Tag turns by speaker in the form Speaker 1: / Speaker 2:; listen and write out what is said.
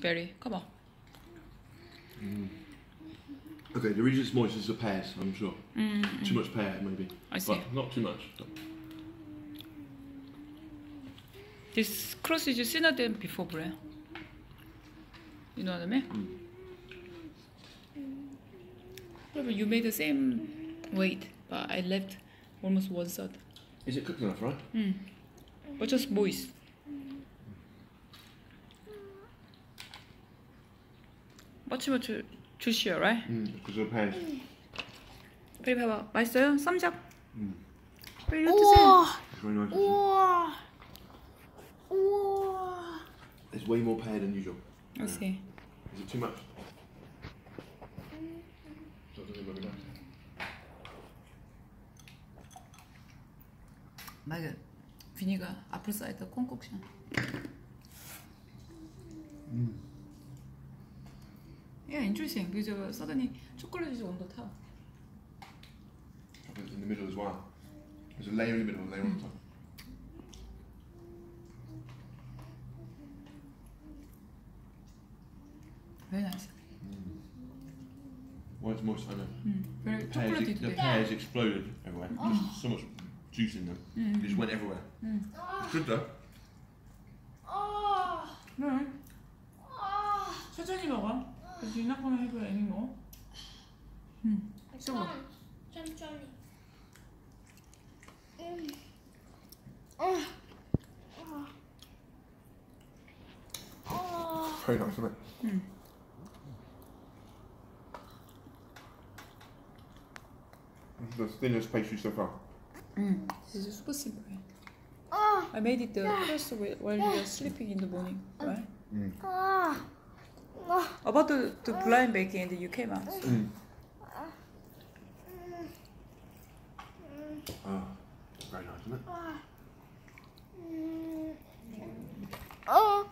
Speaker 1: Berry. Come on.
Speaker 2: Okay, the reason it's moist is the pears, I'm sure.
Speaker 1: Mm,
Speaker 2: Too much pear, maybe.
Speaker 1: I see.
Speaker 2: But not too much.
Speaker 1: This cross is thinner than before bread. You know what I mean? Remember you made the same weight, but I left almost one third.
Speaker 2: Is it cooked enough, right?
Speaker 1: Mm. But just moist. 마치면 주,
Speaker 2: 주시요, right? 음, 그저 배.
Speaker 1: 빨리 봐봐. 맛있어요? 쌈작.
Speaker 2: 음.
Speaker 1: 빨리 드세요.
Speaker 3: 우와. 우와. 우와.
Speaker 2: It's way more pear than usual.
Speaker 1: I see.
Speaker 2: Is it too much?
Speaker 1: 맞아. 비니가 앞으로 쌓였다 콩국션. 음. Yeah, interesting. because uh, suddenly chocolate is on the top.
Speaker 2: It's in the middle as well. There's a layer in the middle, a layer on top.
Speaker 1: Very nice.
Speaker 2: Well, it's moist, I know.
Speaker 1: Mm. Very
Speaker 2: The pears,
Speaker 1: chocolatey
Speaker 2: the
Speaker 1: today.
Speaker 2: pears exploded everywhere. Just so much juice in them.
Speaker 1: Mm.
Speaker 2: It just went everywhere. It's good though.
Speaker 3: 아,
Speaker 1: 네.
Speaker 3: 아.
Speaker 1: 천천히 먹어. 그래서 you're not gonna have any more. 음. 저거.
Speaker 3: 천천히. 음. 아. 아.
Speaker 2: Very nice, isn't it?
Speaker 1: Mm.
Speaker 2: It's the thinnest pastry so far.
Speaker 1: 음. This is super simple.
Speaker 3: 아.
Speaker 1: I made it the first whi- while you were sleeping in the morning, right?
Speaker 3: 아.
Speaker 1: About the, the blind baking in the UK man.
Speaker 2: Mm. Oh, very nice, isn't it?
Speaker 3: Oh.